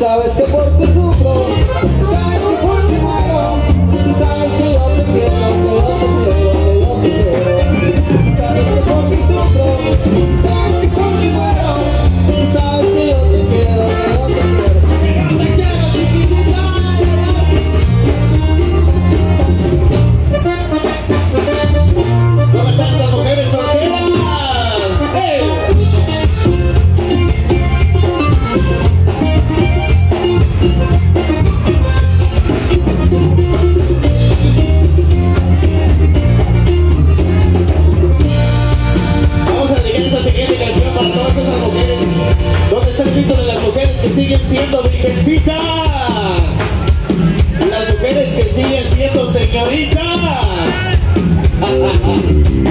sabes que siendo virgencitas, las mujeres que siguen siendo señoritas,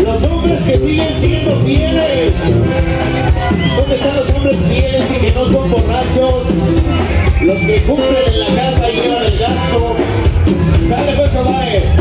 los hombres que siguen siendo fieles. ¿Dónde están los hombres fieles y que no son borrachos? Los que cumplen en la casa y llevan el gasto. Sale pues, compadre.